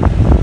you.